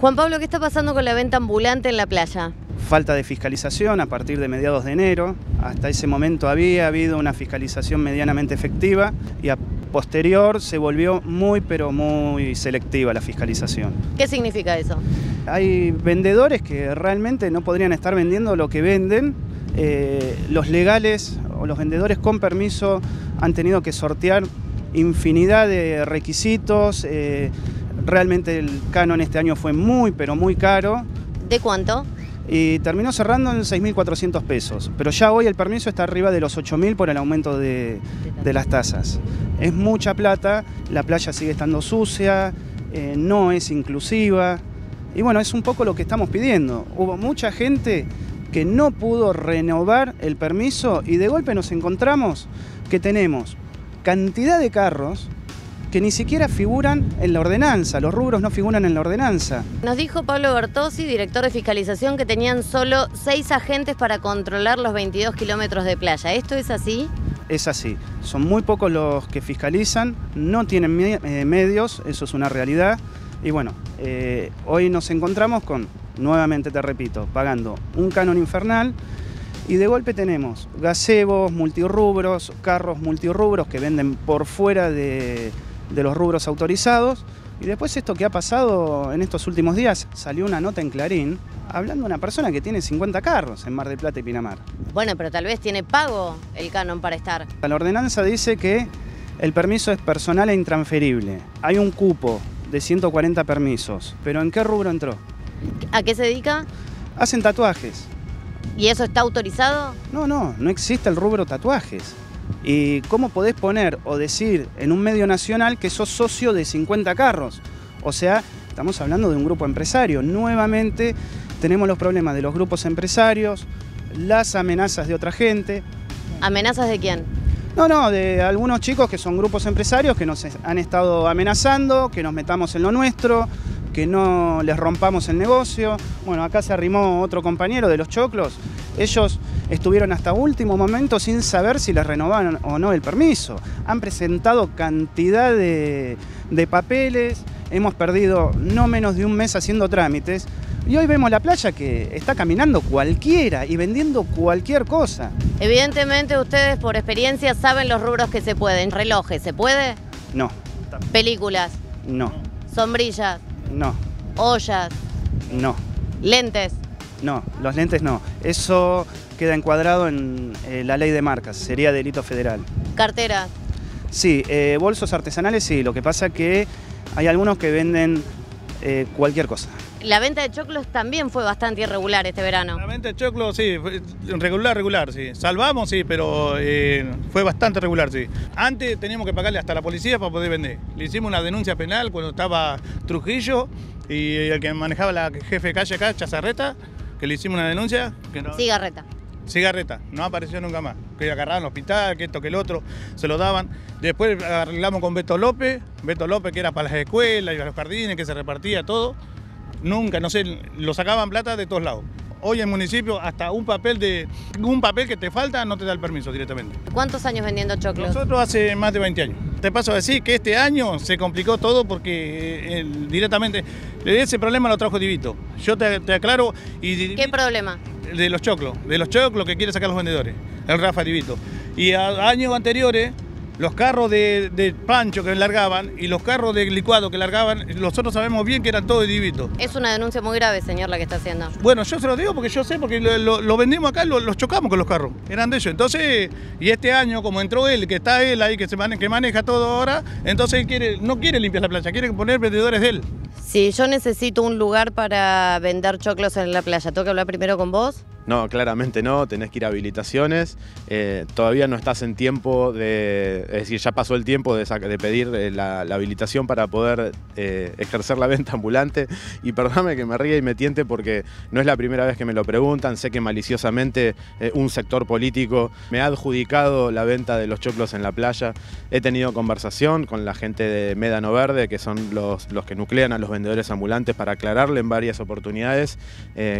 Juan Pablo, ¿qué está pasando con la venta ambulante en la playa? Falta de fiscalización a partir de mediados de enero. Hasta ese momento había habido una fiscalización medianamente efectiva y a posterior se volvió muy pero muy selectiva la fiscalización. ¿Qué significa eso? Hay vendedores que realmente no podrían estar vendiendo lo que venden. Eh, los legales o los vendedores con permiso han tenido que sortear infinidad de requisitos. Eh, Realmente el canon este año fue muy, pero muy caro. ¿De cuánto? Y terminó cerrando en 6.400 pesos. Pero ya hoy el permiso está arriba de los 8.000 por el aumento de, las tasas. Es mucha plata, la playa sigue estando sucia, eh, no es inclusiva. Y bueno, es un poco lo que estamos pidiendo. Hubo mucha gente que no pudo renovar el permiso y de golpe nos encontramos que tenemos cantidad de carros que ni siquiera figuran en la ordenanza, los rubros no figuran en la ordenanza. Nos dijo Pablo Bertossi, director de fiscalización, que tenían solo seis agentes para controlar los 22 kilómetros de playa. ¿Esto es así? Es así, son muy pocos los que fiscalizan, no tienen eh, medios, eso es una realidad. Y bueno, eh, hoy nos encontramos con, nuevamente te repito, pagando un canon infernal y de golpe tenemos gazebos, multirrubros, carros multirrubros que venden por fuera de, de los rubros autorizados. Y después esto que ha pasado en estos últimos días, salió una nota en Clarín hablando de una persona que tiene 50 carros en Mar del Plata y Pinamar. Bueno, pero tal vez tiene pago el canon para estar. La ordenanza dice que el permiso es personal e intransferible. Hay un cupo de 140 permisos, pero ¿en qué rubro entró? ¿A qué se dedica? Hacen tatuajes. ¿Y eso está autorizado? No, no, no existe el rubro tatuajes. ¿Y cómo podés poner o decir en un medio nacional que sos socio de 50 carros? O sea, estamos hablando de un grupo empresario. Nuevamente tenemos los problemas de los grupos empresarios, las amenazas de otra gente. ¿Amenazas de quién? No, no, de algunos chicos que son grupos empresarios que nos han estado amenazando, que nos metamos en lo nuestro, que no les rompamos el negocio. Bueno, acá se arrimó otro compañero de los choclos. Ellos estuvieron hasta último momento sin saber si les renovaban o no el permiso. Han presentado cantidad de, papeles, hemos perdido no menos de un mes haciendo trámites. Y hoy vemos la playa que está caminando cualquiera y vendiendo cualquier cosa. Evidentemente ustedes por experiencia saben los rubros que se pueden. ¿Relojes se puede? No. ¿Películas? No. ¿Sombrillas? No. ¿Ollas? No. ¿Lentes? No, los lentes no. Eso queda encuadrado en eh, la ley de marcas, sería delito federal. ¿Cartera? Sí, eh, bolsos artesanales sí, lo que pasa que hay algunos que venden eh, cualquier cosa. La venta de choclos también fue bastante irregular este verano. La venta de choclos, sí, regular, regular, sí. Salvamos, sí, pero fue bastante regular, sí. Antes teníamos que pagarle hasta la policía para poder vender. Le hicimos una denuncia penal cuando estaba Trujillo y el que manejaba la jefe de calle acá, Chazarreta, que le hicimos una denuncia. Que Cigarreta cigarreta, no apareció nunca más. Que agarraban al hospital, que esto, que el otro, se lo daban. Después arreglamos con Beto López, Beto López que era para las escuelas y para los jardines, que se repartía todo. Nunca, no sé, lo sacaban plata de todos lados. Hoy en el municipio hasta un papel de un papel que te falta no te da el permiso directamente. ¿Cuántos años vendiendo choclos? Nosotros hace más de 20 años. Te paso a decir que este año se complicó todo porque eh, directamente ese problema lo trajo Divito. Yo te, te aclaro y ¿Qué problema? de los choclos, de los choclos que quiere sacar los vendedores, el Rafa Divito. Y a años anteriores, los carros de, Pancho que largaban y los carros de licuado que largaban, nosotros sabemos bien que eran todos de Divito. Es una denuncia muy grave, señor, la que está haciendo. Bueno, yo se lo digo porque yo sé, porque lo, vendimos acá, los chocamos con los carros, eran de ellos. Entonces, y este año, como entró él, que está él ahí, que, se maneja, que maneja todo ahora, entonces él quiere, no quiere limpiar la playa, quiere poner vendedores de él. Si yo necesito un lugar para vender choclos en la playa, ¿tengo que hablar primero con vos? No, claramente no, tenés que ir a habilitaciones. Eh, todavía no estás en tiempo de. Es decir, ya pasó el tiempo de, pedir eh, la, habilitación para poder eh, ejercer la venta ambulante. Y perdóname que me ríe y me tiente porque no es la primera vez que me lo preguntan. Sé que maliciosamente un sector político me ha adjudicado la venta de los choclos en la playa. He tenido conversación con la gente de Médano Verde, que son los, que nuclean a los vendedores ambulantes, para aclararle en varias oportunidades.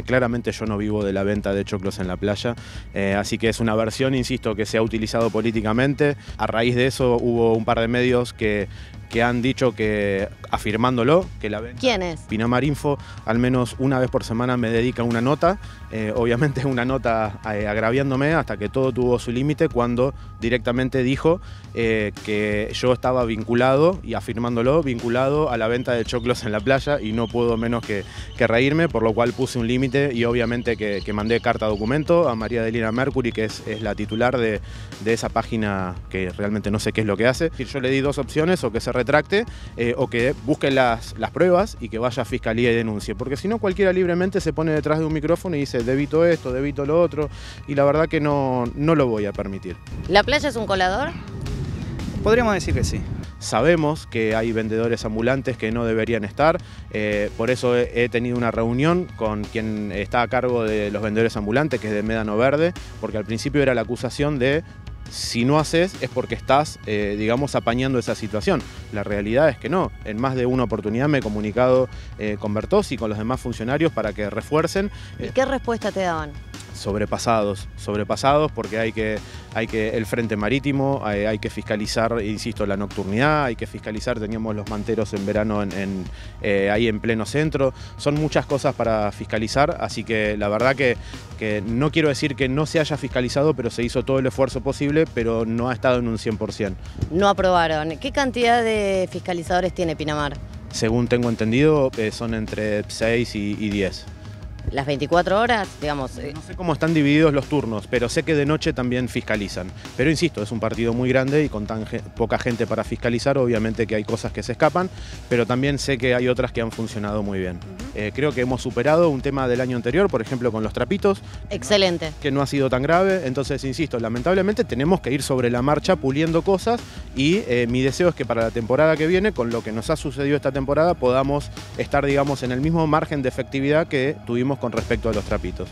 claramente yo no vivo de la venta de choclos en la playa. Eh, así que es una versión, insisto, que se ha utilizado políticamente. A raíz de eso hubo un par de medios que que han dicho que, afirmándolo, que la venta ¿Quién es? Pinamar Info al menos una vez por semana me dedica una nota, eh, obviamente una nota eh, agraviándome hasta que todo tuvo su límite cuando directamente dijo eh, que yo estaba vinculado, y afirmándolo, vinculado a la venta de choclos en la playa y no puedo menos que, que reírme, por lo cual puse un límite y obviamente que, que mandé carta documento a María Delina Mercury, que es, es la titular de, de esa página que realmente no sé qué es lo que hace. Yo le di dos opciones, o que se retracte eh, o que busque las, las pruebas y que vaya a fiscalía y denuncie, porque si no cualquiera libremente se pone detrás de un micrófono y dice debito esto, debito lo otro, y la verdad que no, no lo voy a permitir. ¿La playa es un colador? Podríamos decir que sí. Sabemos que hay vendedores ambulantes que no deberían estar, eh, por eso he, he tenido una reunión con quien está a cargo de los vendedores ambulantes, que es de Médano Verde, porque al principio era la acusación de si no haces es porque estás, eh, digamos, apañando esa situación. La realidad es que no. En más de una oportunidad me he comunicado eh, con Bertossi y con los demás funcionarios para que refuercen. ¿Y Eh, qué respuesta te daban? sobrepasados, sobrepasados porque hay que, hay que el frente marítimo, hay, hay que fiscalizar, insisto, la nocturnidad, hay que fiscalizar, teníamos los manteros en verano en, en, eh, ahí en pleno centro, son muchas cosas para fiscalizar, así que la verdad que, que no quiero decir que no se haya fiscalizado, pero se hizo todo el esfuerzo posible, pero no ha estado en un 100%. No aprobaron. ¿Qué cantidad de fiscalizadores tiene Pinamar? Según tengo entendido, eh, son entre 6 y, y 10. ¿Las 24 horas? Digamos, eh, No sé cómo están divididos los turnos, pero sé que de noche también fiscalizan. Pero insisto, es un partido muy grande y con tan ge- poca gente para fiscalizar, obviamente que hay cosas que se escapan, pero también sé que hay otras que han funcionado muy bien. Eh, creo que hemos superado un tema del año anterior, por ejemplo con los trapitos, excelente. que no ha sido tan grave. Entonces, insisto, lamentablemente tenemos que ir sobre la marcha puliendo cosas y eh, mi deseo es que para la temporada que viene, con lo que nos ha sucedido esta temporada, podamos estar, digamos, en el mismo margen de efectividad que tuvimos con respecto a los trapitos.